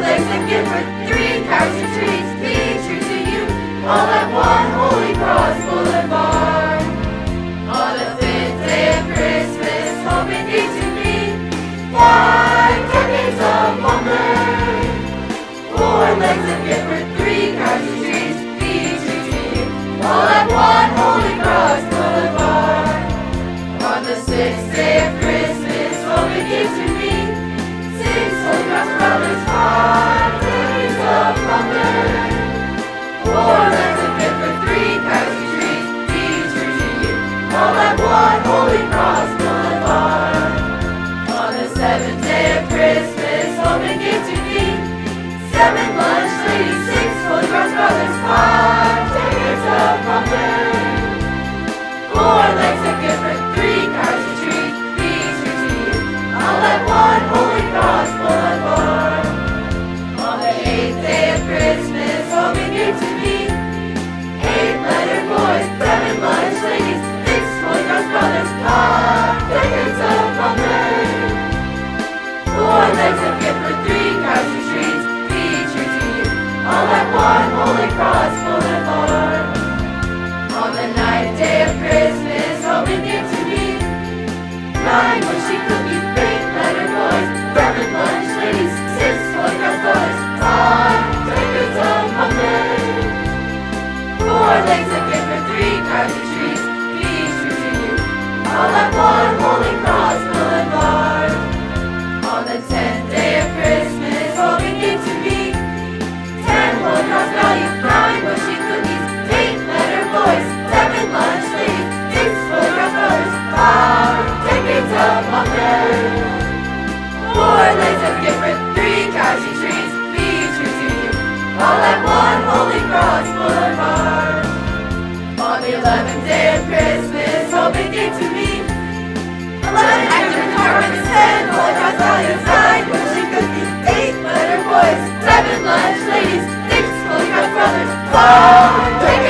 legs that give her three carols and trees, legs of gift for three trees, be true to you. All at one Holy Cross Boulevard. On the ninth day of Christmas, it came to me. Nine mushy cookies, eight letter boys, seven lunch ladies, six Holy Cross brothers, five tickets of. Four legs of gift for three trees, be true to you. All at one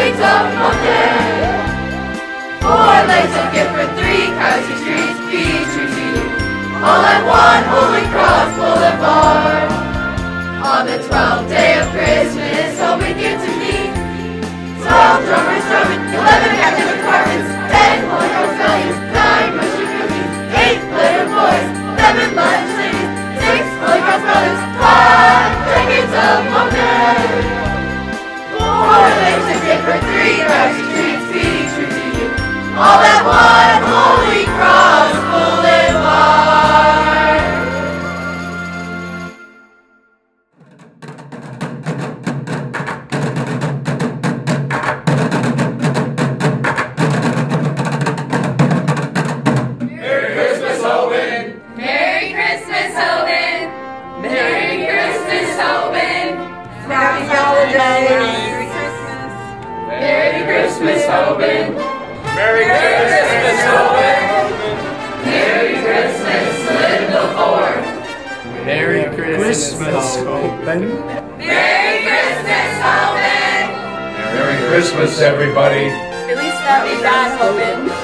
decades of wonder. Four legs of gift for three cashew trees, be true to you. All at one Holy Cross Boulevard. On the twelfth day of Christmas, it came to me. Twelve drummers drumming, eleven captive apartments, ten Holy Cross values, nine mushy cookies, eight glitter boys, seven lunch ladies, six Holy Cross brothers, five decades of wonder. Four legs of gift for three cashew trees, be true to you. All at one Happy holidays! Merry Christmas, Hoban! Merry Christmas, Hoban! Merry Christmas, live the fourth! Merry Christmas, Hoban! Merry Christmas, Hoban! Merry Christmas, everybody! At least not be bad, Hoban.